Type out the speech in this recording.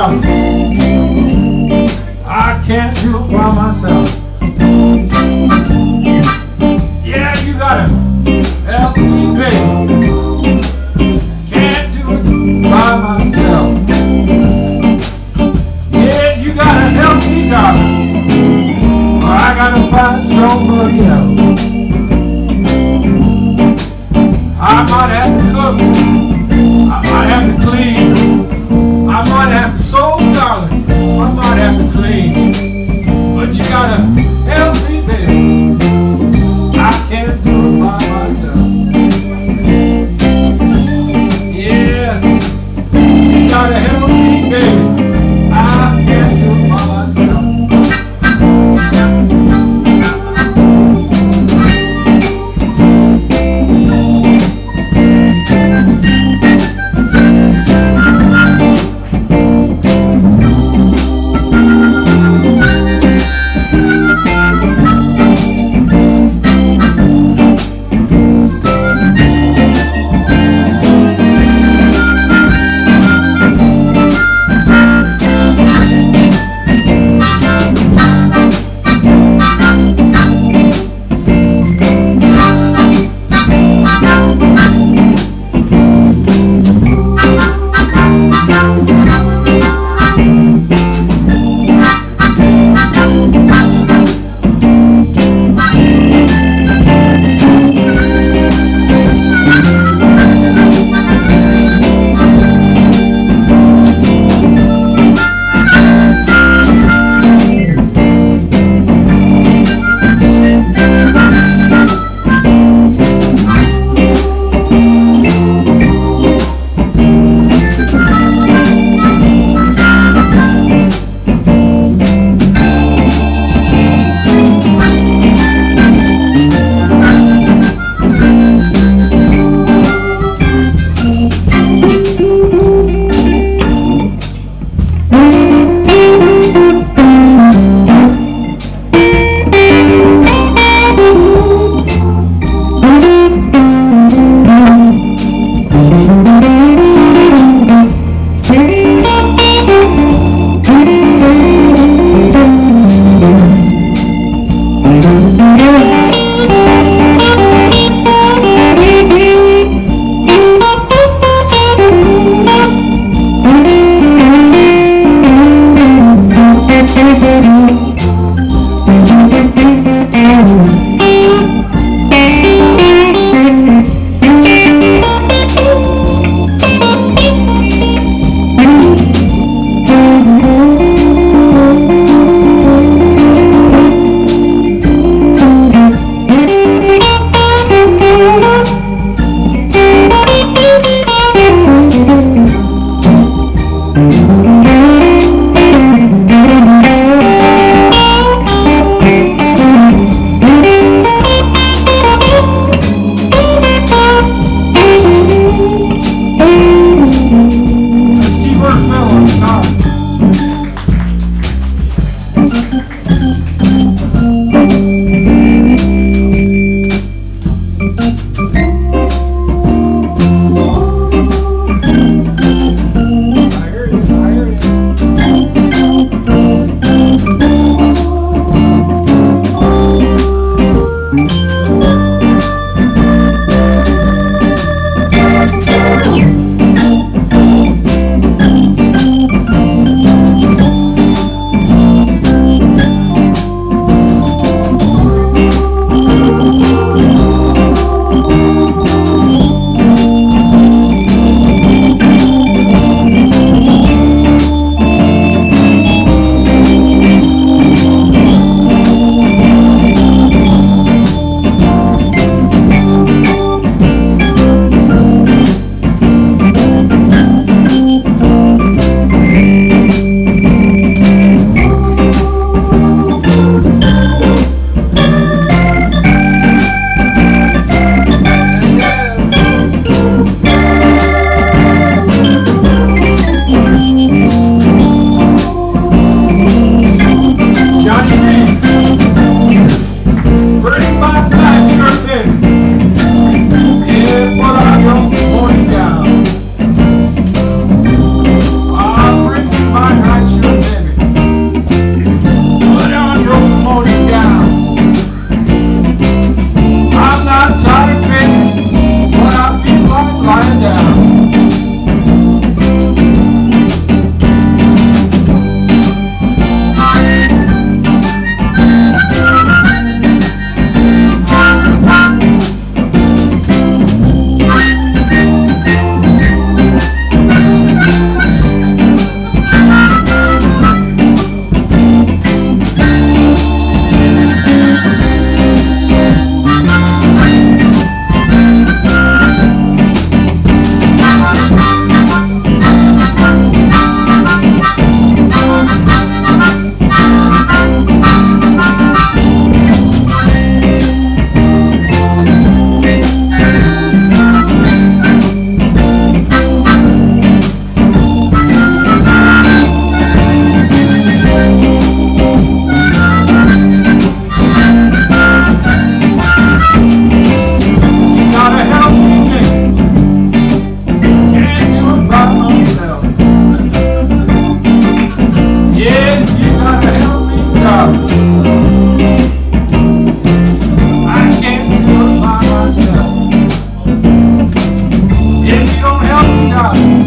I can't do it by myself. Yeah.